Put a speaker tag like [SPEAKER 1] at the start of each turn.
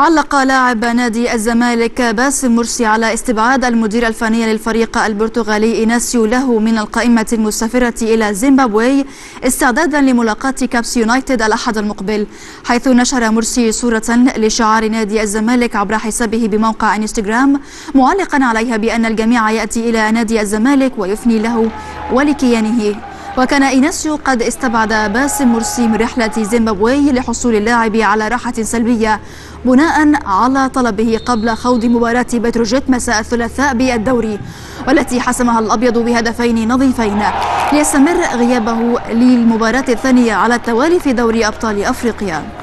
[SPEAKER 1] علق لاعب نادي الزمالك باسم مرسي على استبعاد المدير الفني للفريق البرتغالي إيناسيو له من القائمة المسافرة إلى زيمبابوي استعدادا لملاقاة كابس يونايتد الأحد المقبل. حيث نشر مرسي صورة لشعار نادي الزمالك عبر حسابه بموقع إنستغرام معلقا عليها بأن الجميع يأتي إلى نادي الزمالك ويفني له ولكيانه. وكان إيناسيو قد استبعد باسم مرسي من رحلة زيمبابوي لحصول اللاعب على راحة سلبية بناء على طلبه قبل خوض مباراة بتروجيت مساء الثلاثاء بالدوري والتي حسمها الأبيض بهدفين نظيفين. ليستمر غيابه للمباراة الثانية على التوالي في دوري أبطال أفريقيا.